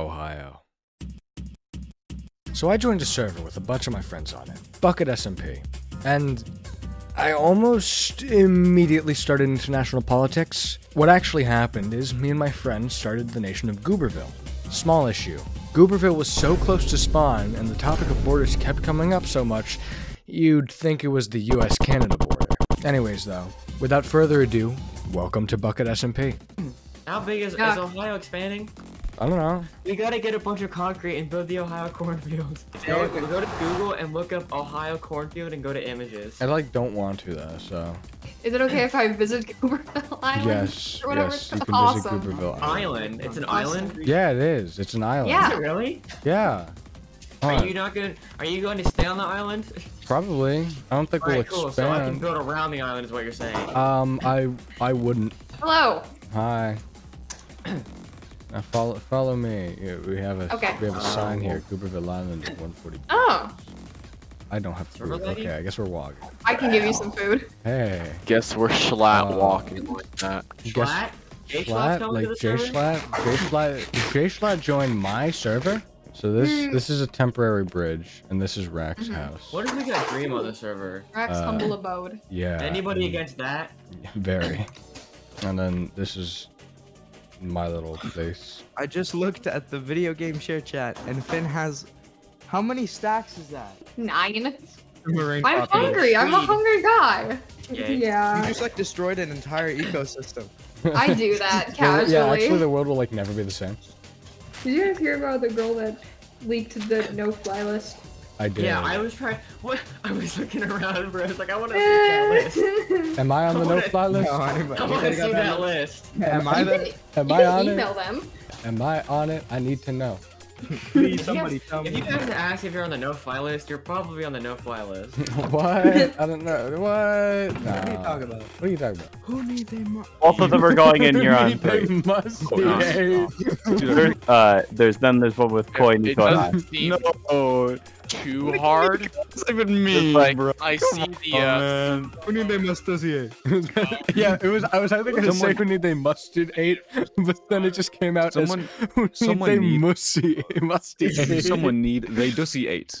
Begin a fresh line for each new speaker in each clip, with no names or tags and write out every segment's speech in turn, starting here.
Ohio. So I joined a server with a bunch of my friends on it, Bucket SMP, and I almost immediately started international politics. What actually happened is me and my friend started the nation of Gooberville. Small issue. Gooberville was so close to spawn, and the topic of borders kept coming up so much, you'd think it was the US Canada border. Anyways, though, without further ado, welcome to Bucket SMP.
How big is, is Ohio expanding?
I don't know.
We gotta get a bunch of concrete and build the Ohio cornfield. Go, go to Google and look up Ohio cornfield and go to images.
I like don't want to though, so
Is it okay if I visit Gooberville Island?
yes,
Or
yes, you can
called?
visit
Awesome.
Gooberville Island.
Island. It's an
Awesome.
island.
Yeah, it is. It's an island.
Yeah.
Is it really?
Yeah.
Are
Huh,
you not gonna? Are you going to stay on the island?
Probably. I don't think we'll
Alright, cool. So I can build around the island, is what you're saying.
Um, I I wouldn't.
Hello.
Hi. Now follow follow me. Yeah, we have a
Okay.
we have a sign
Oh.
here, Gooberville Island, 140.
Oh,
I don't have
Server
food.
lady?
Okay, I guess we're walking.
I can give you some food.
Hey,
Guess we're schlatt
Uh,
walking like that.
guess
Flat? J Schlatt's
Schlatt, like
to the
J
server?
Schlatt, J Schlatt, J Schlatt join my server? So this
Hmm.
this is a temporary bridge, and this is Rack's
Mhm.
house.
What if we got Dream on the server?
Rex
Uh,
humble abode.
Yeah.
Anybody
and-
against that?
Very. And then this is my little place.
I just looked at the video game share chat, and Finn has. How many stacks is that?
Nine.
Marine
I'm
population.
hungry. I'm a hungry guy.
Okay.
You
Yeah,
just like destroyed an entire ecosystem.
I do that
The-
casually.
Yeah, actually, the world will like never be the same.
Did you guys hear about the girl that leaked the no-fly list?
I did.
Yeah, I was trying. What? I was looking around, bro. I was like, I want to see that list.
Am I on the no-fly list?
No, anybody.
I want to see
that
that
list?
list.
Am I
you
the?
can, you
Am I
can
on
email
it?
them.
Am I on it? I need to know.
Please, somebody tell me.
If
me.
you guys ask if you're on the no-fly list, you're probably on the no-fly list.
what? I don't know. What?
What are you talking about?
What are you talking about?
Who needs a mo-
Both of them are going in. You're on
They
three.
must
Oh, no.
There's, uh, there's then there's one with Koi and
It
Nikko. and I.
doesn't seem
No,
too hard.
it's even me,
Like,
bro.
I see the uh,
man.
Who need a mustache?
yeah, it was. I was either gonna say
Someone-
who need they mustard eight, but then it just came out
Someone,
as who need
someone
they
need-
musty musty ate.
someone need they dussy eight.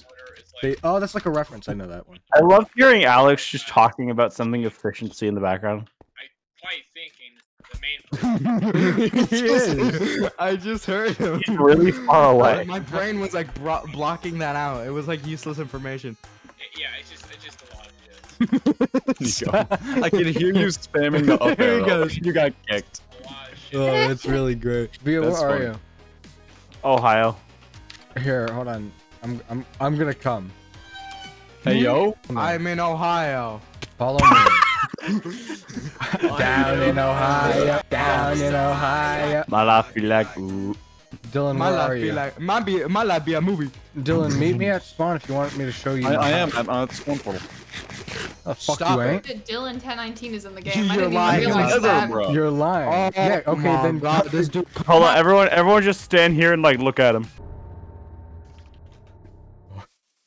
They, oh, that's like a reference. I know that one.
I love hearing Alex just talking about something efficiency in the background.
quite thinking the main
he is.
I just heard him.
He's really far uh, away.
My brain was like bro- blocking that out. It was like useless information.
yeah, it's just it's just a lot of shit.
I can hear you spamming the up
There he
arrow.
goes.
You got kicked.
A lot of shit.
Oh, it's really great. Via, where
That's
are you?
Ohio.
Here, hold on. I'm I'm I'm gonna come.
Hey yo.
I'm in Ohio.
Follow me. Down in Ohio. Down in Ohio.
Malafilaku.
Dillon,
My
where
life
are
be
you?
like, might be, my life be a movie.
Dillon, meet me at spawn if you want me to show you.
I, I am.
house.
I'm on spawn portal.
Oh, fuck
Stop
you
it.
ain't.
Dillon 1019 is in the game.
You're
didn't
lying.
even realize
Never,
that.
bro.
You're lying.
Oh,
yeah. Okay, then.
God, this dude.
Hold on, everyone. Everyone, just stand here and like look at him.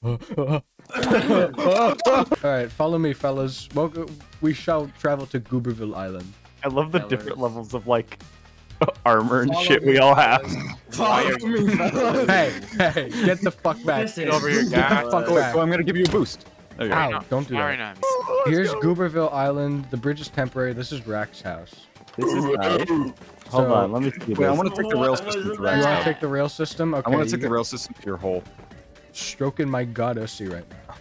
All right, follow me, fellas. Welcome. Uh, we shall travel to Gooberville Island.
I love the
That
different levels of like armor and
Follow
shit
me,
we all have.
Follow me, fellas.
Hey, hey, get the fuck back.
Listen
over here,
Get the
guys.
fuck
Oh,
back.
so I'm gonna give you a boost. There you go.
Ow, don't do
Sorry,
that.
not
Here's Gooberville Island. The bridge is temporary. This is Rack's house.
This is nice. Hold
So-
on, let me see
Wait, I want to take the rail system to
You want to take the rail system? Okay.
I want to take the rail system to your hole.
Stroking my god OC right now.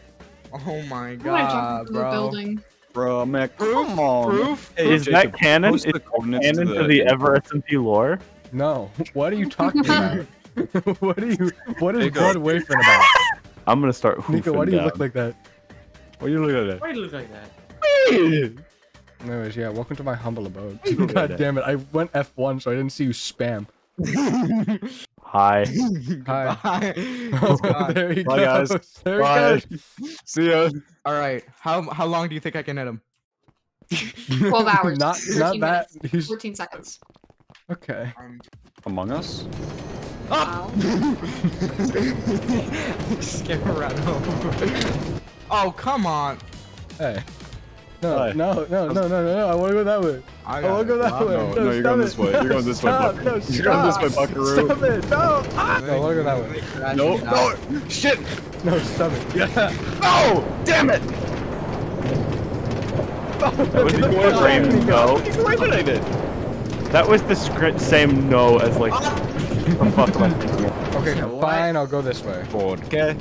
Oh my
I'm gonna jump
god, bro.
building.
Bro, man, come on.
Proof?
Is
Jacob,
that canon?
post
Is that canon
to
to
the-
the ever SMP lore?
No. What are you talking about? what are you? What is
Nikko.
Blood Wafin about?
I'm gonna start hoofing
Nikko, why do you
down.
look like that?
What are you looking at?
Why do you look like that?
Anyways, yeah. Welcome to my humble abode. God damn it! I went F1, so I didn't see you spam.
Hi.
Hi.
Oh, Bye.
Oh,
It's
there he
Bye,
goes.
guys.
There he
Bye.
goes.
See ya.
All right. How how long do you think I can hit him?
12 hours.
not
13
not that.
minutes,
He's
14 seconds.
okay.
Among Us?
Wow.
Just get run over. Oh come on.
Hey. No, no, no, no, no, no, no. I want to go that way.
I
I
got
wanna go that
Wow.
way.
No,
No,
no, you're going
it.
this way. You're going this way.
Stop,
Buck-
no,
You're going this way,
stop.
Buckaroo.
Stop it! No! Ah! No, I wanna go that way.
No, no, shit!
No, stop it. Yeah.
Oh, damn it!
That was your brain no.
What did I did?
That was the script same no as like. the fuck am I thinking?
Okay, fine. I'll go this way.
Okay.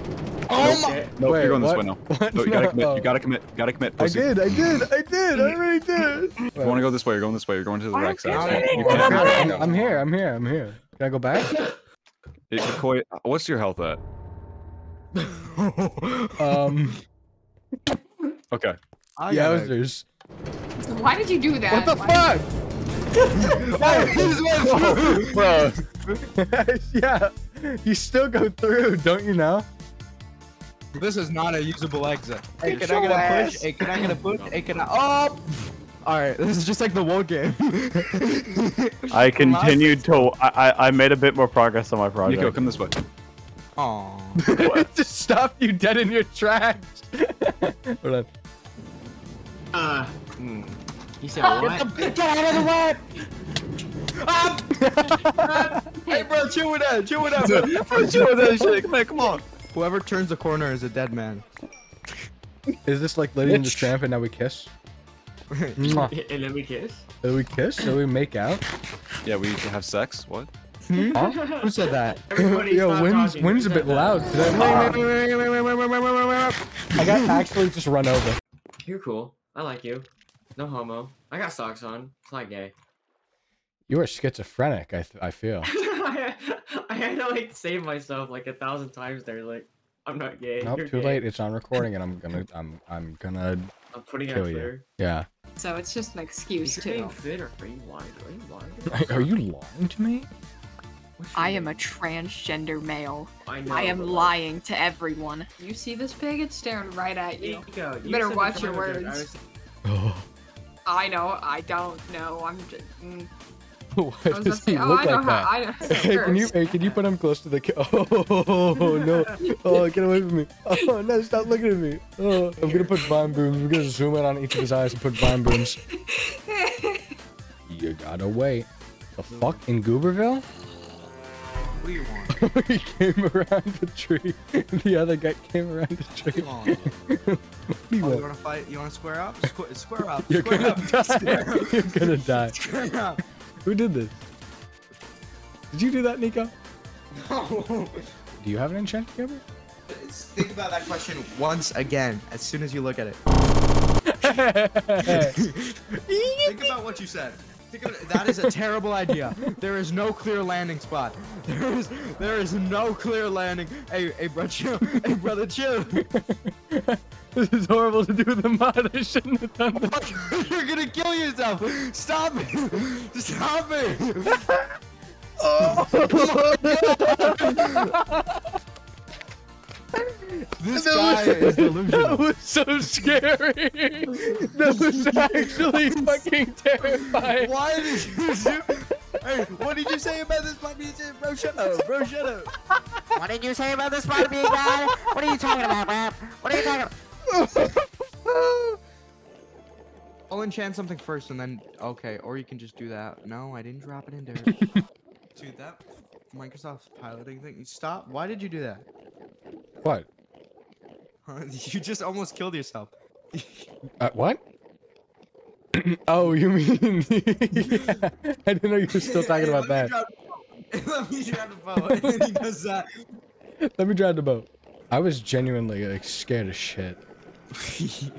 Oh my!
Okay.
Nope,
Wait,
you're going this
what?
way now. No, you gotta
No.
commit. You gotta commit. You gotta commit.
I did. I did. I did. I already did.
If you want to go this way, you're going this way. You're going to the right side. You
I'm here. I'm, I'm here. I'm here. I'm here. Can I go back?
Hey, Koi, what's your health at?
Um.
Okay.
I got it.
Why did you do that?
What the
Why-
fuck?
Oh,
Bro.
yeah. You still go through, don't you know?
This is not a usable exit. Hey, can I get a push? Hey, can I get a push? Hey, can I? Oh! Alright, this is just like the wool game.
I continued to. I, I I made a bit more progress on my project.
Nikko, come this way.
Aww.
Just stop you dead in your tracks. Hold on.
Uh, you said what?
Get out of the way! Ah! hey, bro, chill with that. Chill with that. Bro.
Chill with that shit. Come on, come on.
Whoever turns the corner is a dead man.
Is this like Lady and the Tramp and now we kiss?
And then we kiss.
Do we kiss? Do we make out?
Yeah, we have sex. What? Hmm?
Huh?
Who said that?
Everybody
Yo, wind's, wind's a bit
that?
loud today. I got actually just run over.
You're cool. I like you. No homo. I got socks on. It's not gay.
You are schizophrenic, I, th- I feel.
I had to like save myself like a thousand times there. Like, I'm not gay.
Nope,
You're
too
gay.
late. It's on recording and I'm gonna I'm I'm gonna
I'm putting it
kill
on
you.
Twitter.
Yeah.
So it's just an excuse
You're being
too.
fit or are you lying? Are you lying?
Are you lying to me?
I
your
am a transgender male.
I know.
I am
but, like,
lying to everyone. You see this pig? It's staring right at you.
Nikko,
You better watch your
drama. I
words.
was-
Oh.
I know. I don't know. I'm just. Mm.
Why
I
does
to
he
say, oh,
look
I
like that?
I know.
Hey, can you hey, can you put him close to the ca- Oh no! Oh, get away from me! Oh no! Stop looking at me! Oh, I'm gonna put vine booms. We're gonna zoom in on each of his eyes and put vine booms. You gotta wait. The fuck in Gooberville?
What do you want?
he came around the tree. The other guy came around the tree.
Come on.
what do you
Oh, you
want?
wanna fight? You wanna square up? Squ- square up.
You're
square
gonna
up.
die.
Square up.
You're gonna die.
Square up.
Who did this? Did you do that, Nikko?
No.
Do you have an enchanted camera?
Think about that question once again as soon as you look at it. Think about what you said. Think of it, that is a terrible idea. There is no clear landing spot. There is there is no clear landing. Hey, hey, bro, chill. Hey, brother, chill.
this is horrible to do with the mod. I shouldn't have done this.
You're gonna kill yourself. Stop it. Stop it. oh. This guy is delusional.
That was so scary. That was actually fucking terrifying.
Why did you do? Hey, what did you say about this black music? Bro, shut up. Bro, shut up.
What did you say about this spot being bad? What are you talking about, Rap? What are you talking about?
I'll enchant something first and then okay, or you can just do that. No, I didn't drop it in there. Dude, that Microsoft piloting thing. Stop. Why did you do that?
What?
Huh? You just almost killed yourself.
Uh, what? oh, you mean? yeah. I didn't know you were still talking about that.
Let me drop the bow. And then he does that.
Let me drive the boat. I was genuinely like scared as shit.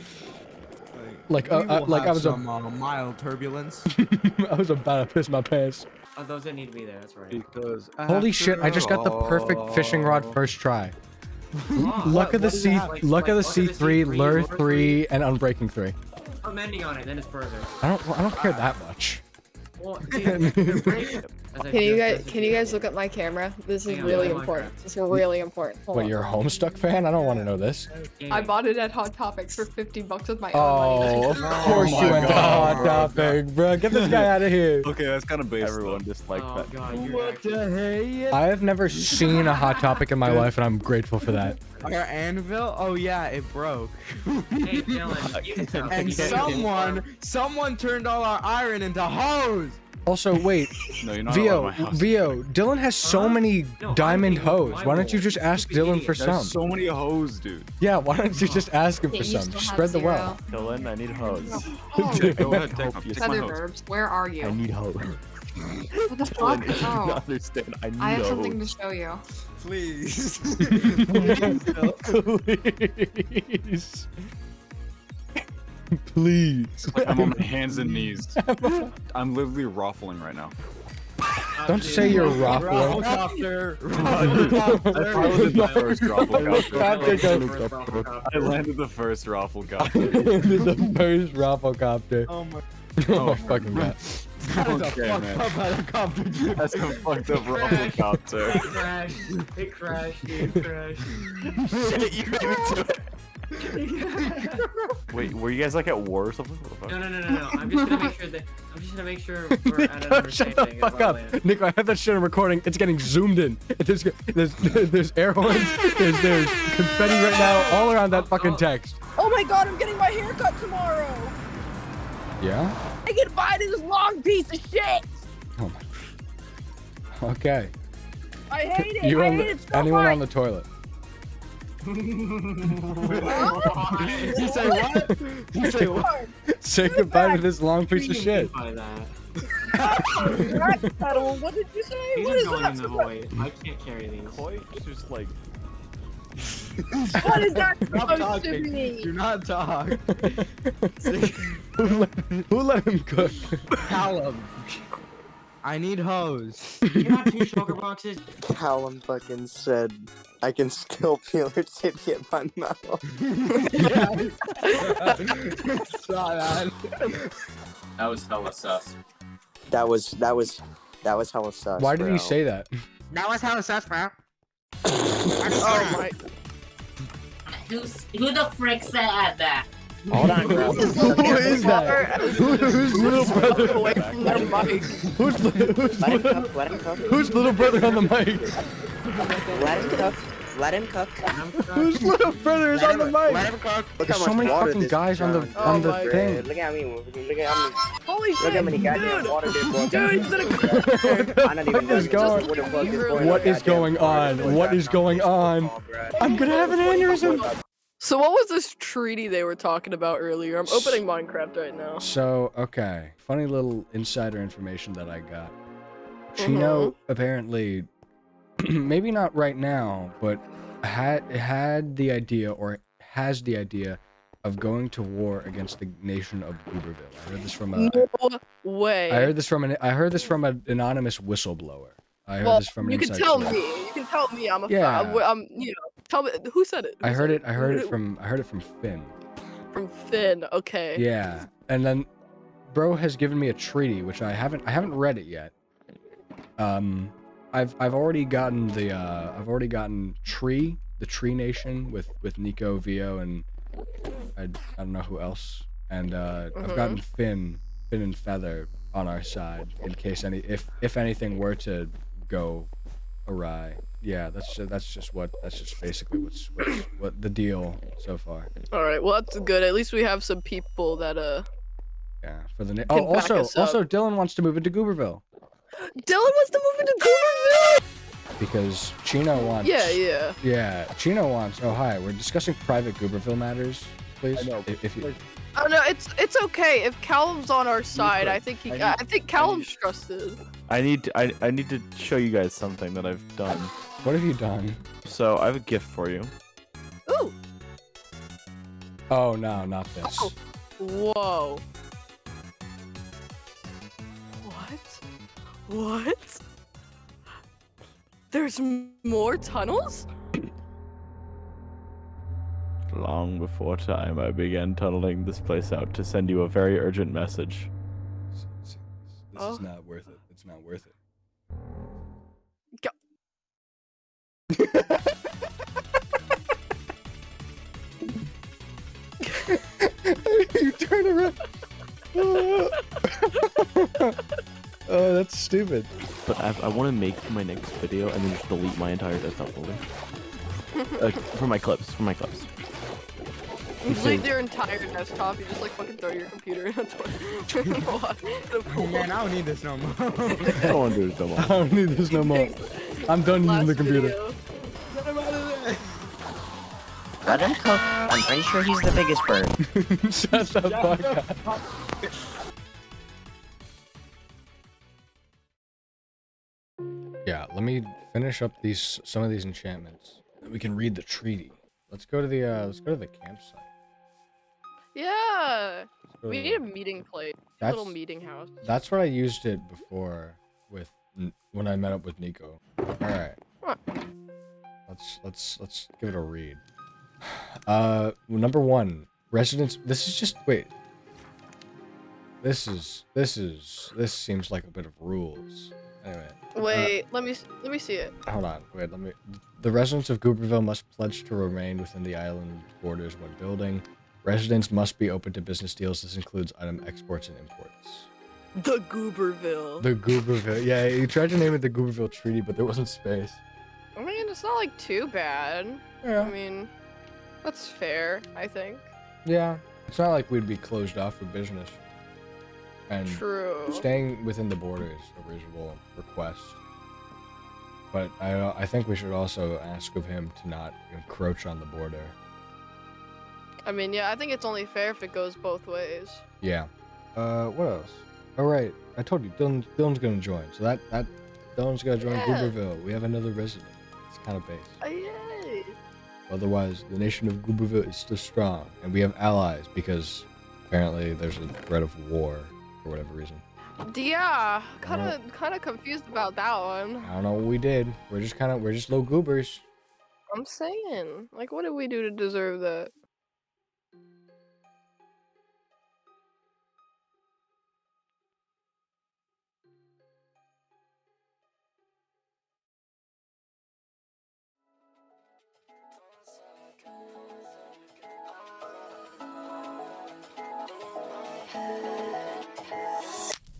Like, uh, uh, like I was,
some uh, mild turbulence.
I was about to piss my pants.
Oh, those didn't need to be there. That's right.
Because
Holy shit! I just got the perfect fishing rod first try.
Oh,
Luck of the Sea,
that? Like-
luck
like
of the
luck of
Sea three, lure
lure
three, and unbreaking three.
I'm ending on it, then it's perfect.
I don't, I don't care that much.
Well, dude, the break, As I
Can you guys can you guys look at my camera? This is really
play
important. This is really important. Hold
What,
on.
you're a Homestuck fan? I don't want to know this.
I bought it at Hot Topics for 50 bucks with my own
Oh,
money.
of course
my
you went to
oh
Hot. Topic, bro. Get this guy out of here.
Okay, that's kind of basic.
Everyone disliked
Oh
that.
god,
What
actually...
the hey?
I have never seen a Hot Topic in my life, and I'm grateful for that.
Our anvil? Oh yeah, it broke.
Hey, Dillon, you
and someone, someone turned all our iron into hose.
Also, wait,
No, you're not allowed in
Veo,
my.
Veo, Dillon has so
Huh?
many
No,
diamond
I
hoes. Why don't you just ask Dillon
idiot.
for
There's
some?
so many hoes, dude.
Yeah, why don't you just ask him
Yeah,
for some?
still have
Spread the
zero.
wealth.
Dillon, I need hose.
Okay, go ahead, take my,
Copious.
take my
Feather verbs, where are you?
I need hose.
What the
Dillon,
fuck?
you don't
Oh,
understand. I need
I have
hose.
something to show you.
Please.
Please. Please.
Like I'm on my hands and knees. I'm literally ruffling right now.
Don't say you're ruffling.
Helicopter.
I landed the first raffle
Helicopter
copter.
goes-
I landed the first raffle copter.
the first Rafflecopter.
Oh my
Oh my fucking god.
That is a fucked
man.
up helicopter.
That's a fucked up raffle
It
copter.
crashed. It crashed. It crashed.
Shit, you made it to it. Wait, were you guys like at war or something? What the fuck?
No, no, no, no, no. I'm just gonna make sure that I'm just gonna make sure we're at an
Nikko, shut the fuck up.
land.
Nikko, I have that shit on recording. It's getting zoomed in. There's, there's, there's air horns, there's, there's confetti right now all around that oh, fucking oh. text.
Oh my god, I'm getting my hair cut tomorrow.
Yeah?
I get by to this long piece of shit.
Oh my. Okay.
I hate it.
You
I
on
hate
the,
it so
anyone
much.
on the toilet?
You say what? You say what?
Say goodbye to this long piece of shit.
By that.
Backpedal. What did you say?
He's
What is
annoying
that?
the voice. I can't carry these.
Quite just like.
What is that
Stop
supposed to
talking.
be?
Do not talk.
who, let, who let him cook?
Callum. I need hose.
You have two shulker boxes.
Callum fucking said, I can still feel her titty in my mouth.
Saw that.
That was hella sus.
That was, that was, that was hella sus,
Why did
bro.
he say that?
That was how it sus, bro.
Oh my.
Who's, who the frick said that?
Hold on, bro.
Who is that? Who, whose little brother?
Away from their mic.
Who's, who's,
Let him cook, let him cook.
whose little brother on the mic?
Let him cook. Let.
Whose little brother is on the mic?
Let him cook.
Look
There's
how
so many fucking guys on the
Oh
on the
my
thing.
Look at me. Look at how many,
Holy
look
shit.
how many goddamn
Dude.
water this boy
Dude, he's gonna
I'm not even
What is going-
What the fuck
What is going on?
boy
What
got
is
on
going on? I'm gonna have an aneurysm.
So what was this treaty they were talking about earlier? I'm opening Minecraft right now.
So, okay. Funny little insider information that I got. Chino mm-hmm. apparently, maybe not right now, but had had the idea or has the idea of going to war against the nation of Gooberville. I heard this from a.
No way.
I heard this from an. I heard this from an anonymous whistleblower. I heard
well,
this from an
you can tell me. You can tell me. I'm a.
Yeah.
I'm, I'm, you know. Tell me who said it.
I heard
said
it. I heard it from. I heard it from Finn.
From Finn. Okay.
Yeah, and then bro has given me a treaty which I haven't I haven't read it yet. Um I've I've already gotten the uh I've already gotten Tree, the Tree Nation with with Nikko, Veo and I, I don't know who else. And uh I've gotten Finn, Finn and Feather on our side in case any if if anything were to go awry. Yeah, that's ju- that's just what that's just basically what's, what's what the deal so far.
All right. Well, that's good. At least we have some people that uh.
Yeah, for the na- oh also also Dillon wants to move into Gooberville.
Dillon wants to move into Gooberville.
because Chino wants.
Yeah, yeah.
Yeah, Chino wants. Oh, hi. We're discussing private Gooberville matters, please.
I know.
If, if you,
Oh no, it's it's okay. If Callum's on our side, I think he.
I
I,
need-
I think Callum's trusted.
I need to, I, I need to show you guys something that I've done.
what have you done?
So I have a gift for you.
Ooh.
Oh no, not this.
Oh. Whoa. What? There's more tunnels?
Long before time, I began tunneling this place out to send you a very urgent message.
This
Oh.
is not worth it. It's not worth it. Go you turn around. oh, that's stupid.
But I, I want to make my next video and then just delete my entire desktop folder. like, for my clips, for my clips.
You delete your entire desktop, you just like fucking throw your computer in a toilet.
Man, I don't need this no more.
I don't want to do this no more.
I don't need this no more. I'm done using the computer.
Let him cook. I'm pretty sure he's the biggest bird.
Shut the fuck up. Yeah, let me finish up these some of these enchantments. Then we can read the treaty. Let's go to the uh let's go to the campsite.
Yeah. We need a meeting place. A little meeting house.
That's what I used it before with when I met up with Nikko. All right.
What?
Let's let's let's give it a read. Uh, number one, residents. This is just wait. This is this is this seems like a bit of rules. Anyway. uh,
Wait, let me let me see it.
hold on. Wait. Let me. The residents of Gooberville must pledge to remain within the island borders when building. Residents must be open to business deals. This includes item exports and imports.
The Gooberville.
The Gooberville. Yeah, you tried to name it the Gooberville Treaty, but there wasn't space.
I mean, it's not like too bad.
Yeah.
I mean, that's fair, I think.
Yeah. It's not like we'd be closed off for business. And
True.
staying within the border is a reasonable request. But I I think we should also ask of him to not encroach on the border.
I mean, yeah, I think it's only fair if it goes both ways.
Yeah. Uh, what else? All right, I told you, Dillon, Dillon's gonna join. So that that Dillon's gonna join
Yeah.
Gooberville. We have another resident. It's kind of base.
Uh, yay.
Otherwise, the nation of Gooberville is still strong, and we have allies because apparently there's a threat of war for whatever reason.
Yeah, kind of kind of confused about that one.
I don't know what we did. We're just kind of we're just low goobers.
I'm saying, like, what did we do to deserve that?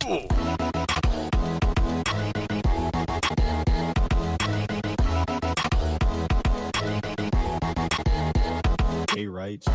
Gay rights.